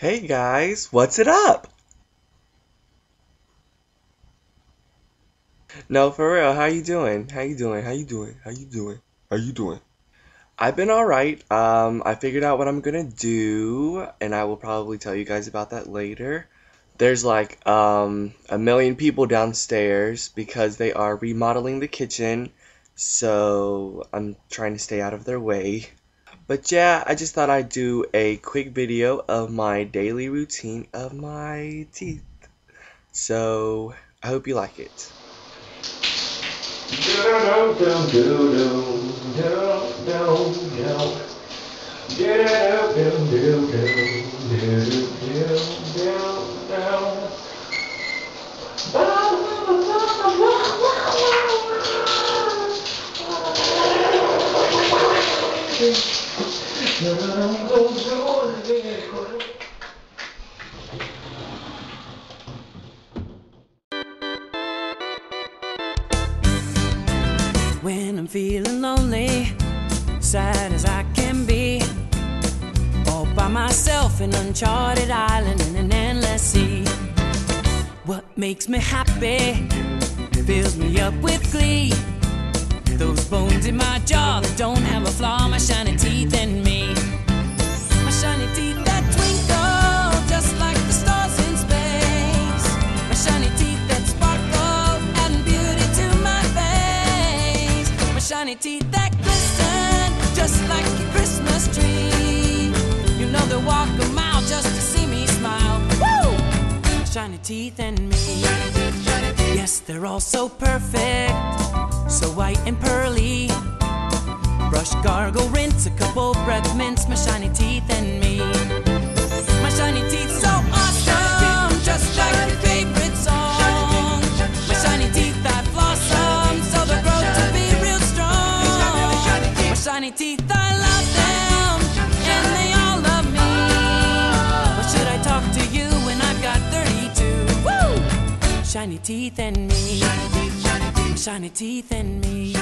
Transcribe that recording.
Hey guys, what's it up? No, for real, how you doing? How you doing? How you doing? How you doing? How you doing? I've been alright. Um, I figured out what I'm gonna do, and I will probably tell you guys about that later. There's like um, a million people downstairs because they are remodeling the kitchen, so I'm trying to stay out of their way. But yeah, I just thought I'd do a quick video of my daily routine of my teeth. So, I hope you like it. When I'm feeling lonely, sad as I can be, all by myself in uncharted island in an endless sea. What makes me happy fills me up with glee. Those bones in my jaw that don't have a flaw, my shiny Teeth that glisten just like a Christmas tree. You know they walk a mile just to see me smile. Woo! Shiny teeth and me. Yes, they're all so perfect, so white and pearly. Brush, gargle, rinse, a couple breath mints, my shiny teeth and me. Teeth, I love them, and they all love me. Why should I talk to you when I've got 32? Woo! Shiny teeth and me. Shiny teeth and me.